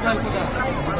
Gracias.